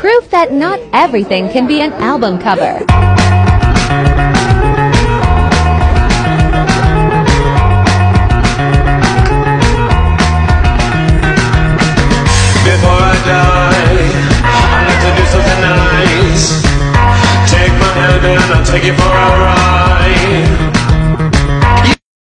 Proof that not everything can be an album cover. Before I die, I'd like to do something nice. Take my hand and I'll take you for a ride.